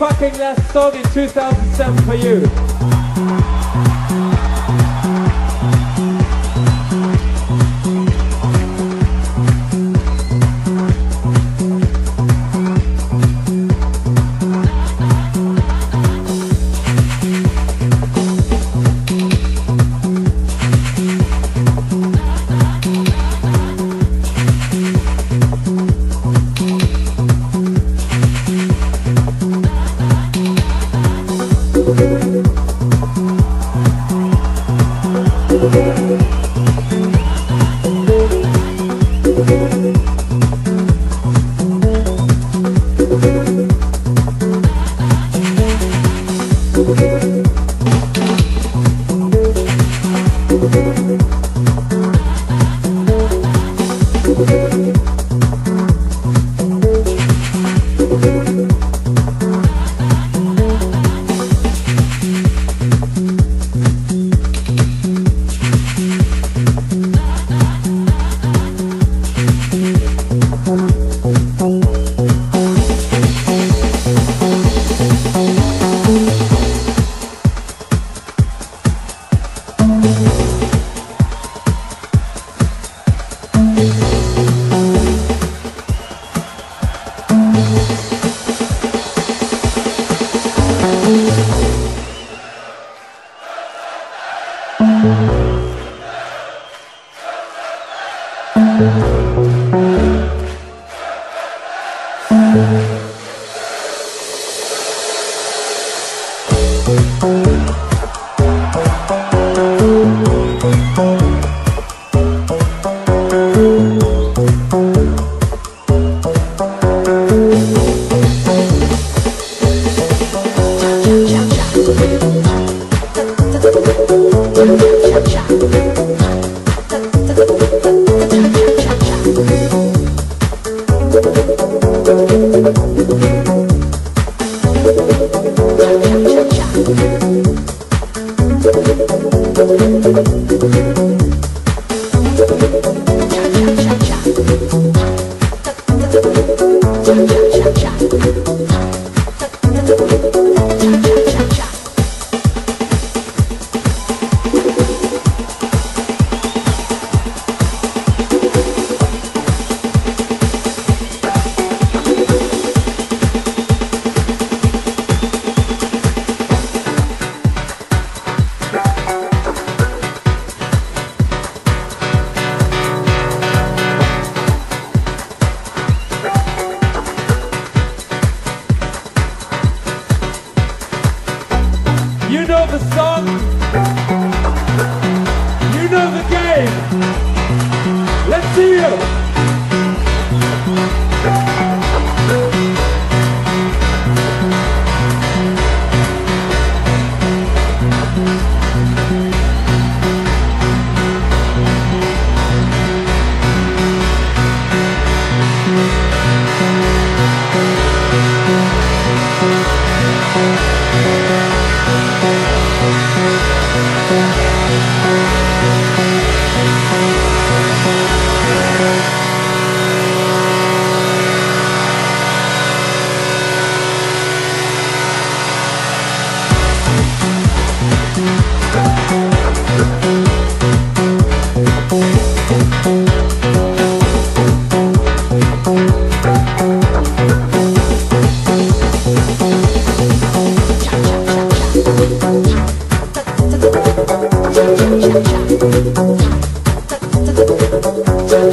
fucking last song in 2007 for you. Thank You the song.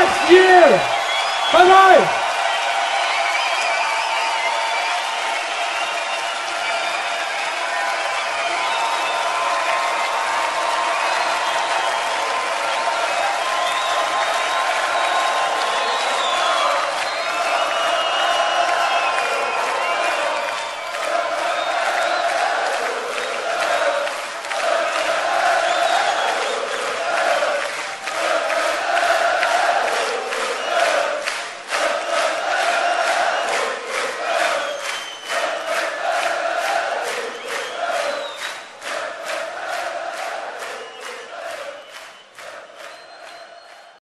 next year. Bye bye.